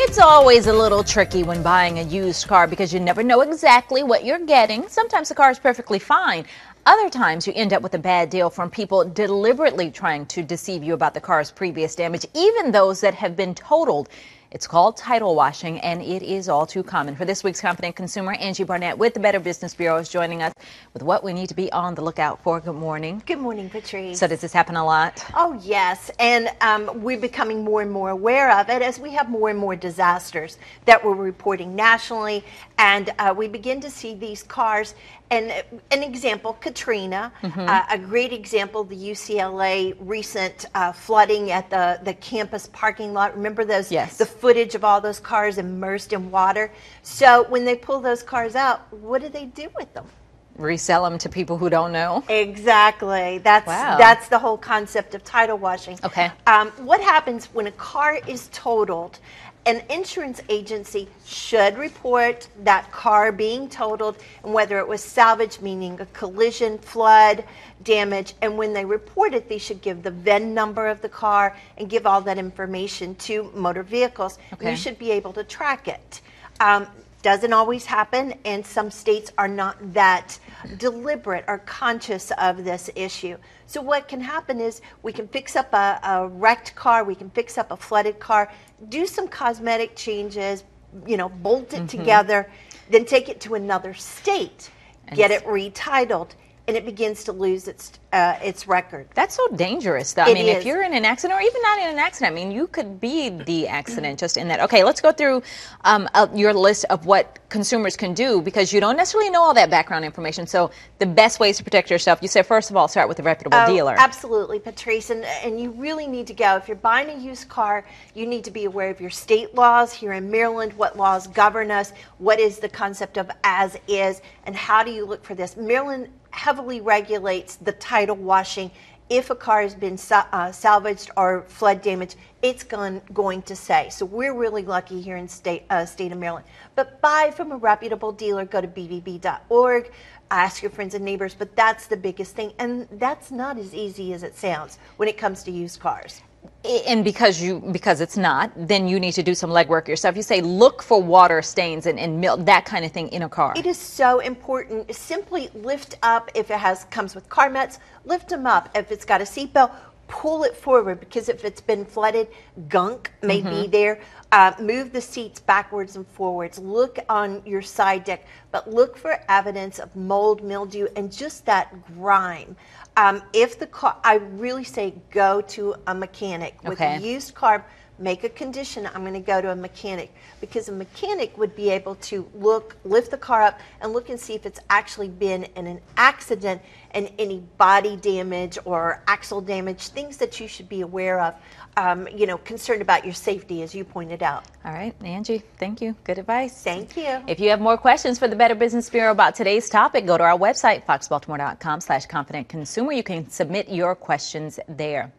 It's always a little tricky when buying a used car because you never know exactly what you're getting. Sometimes the car is perfectly fine. Other times you end up with a bad deal from people deliberately trying to deceive you about the car's previous damage, even those that have been totaled. It's called title washing, and it is all too common. For this week's Confident Consumer, Angie Barnett with the Better Business Bureau is joining us with what we need to be on the lookout for. Good morning. Good morning, Patrice. So, does this happen a lot? Oh, yes. And um, we're becoming more and more aware of it as we have more and more disasters that we're reporting nationally. And uh, we begin to see these cars. And uh, an example, Katrina, mm-hmm. uh, a great example, the UCLA recent uh, flooding at the, the campus parking lot. Remember those? Yes. The footage of all those cars immersed in water. So when they pull those cars out, what do they do with them? resell them to people who don't know. Exactly. That's wow. that's the whole concept of title washing. Okay. Um, what happens when a car is totaled? An insurance agency should report that car being totaled and whether it was salvage, meaning a collision, flood, damage. And when they report it, they should give the VIN number of the car and give all that information to motor vehicles. Okay. You should be able to track it. Um, doesn't always happen, and some states are not that deliberate or conscious of this issue. So, what can happen is we can fix up a, a wrecked car, we can fix up a flooded car, do some cosmetic changes, you know, bolt it mm-hmm. together, then take it to another state, and get it retitled, and it begins to lose its uh, its record. That's so dangerous, though. I mean, is. if you're in an accident, or even not in an accident, I mean, you could be the accident just in that. Okay, let's go through um, uh, your list of what consumers can do because you don't necessarily know all that background information. So, the best ways to protect yourself, you said, first of all, start with a reputable oh, dealer. Absolutely, Patrice, and and you really need to go. If you're buying a used car, you need to be aware of your state laws here in Maryland. What laws govern us? What is the concept of as is, and how do you look for this? Maryland heavily regulates the title washing. If a car has been uh, salvaged or flood damage, it's gone, going to say. So we're really lucky here in state uh, state of Maryland. But buy from a reputable dealer. Go to bbb.org. Ask your friends and neighbors. But that's the biggest thing, and that's not as easy as it sounds when it comes to used cars and because you because it's not then you need to do some legwork yourself. You say look for water stains and, and milk that kind of thing in a car. It is so important. Simply lift up if it has comes with car mats lift them up if it's got a seatbelt pull it forward because if it's been flooded, gunk may mm-hmm. be there. Uh, move the seats backwards and forwards. Look on your side deck, but look for evidence of mold, mildew, and just that grime. Um, if the car, I really say go to a mechanic with okay. a used car make a condition i'm going to go to a mechanic. Because a mechanic would be able to look lift the car up and look and see if it's actually been in an accident and any body damage or axle damage things that you should be aware of um, you know concerned about your safety as you pointed out. All right angie thank you. Good advice. Thank you. If you have more questions for the better business bureau about today's topic go to our website foxbaltimore.com slash confident consumer. You can submit your questions there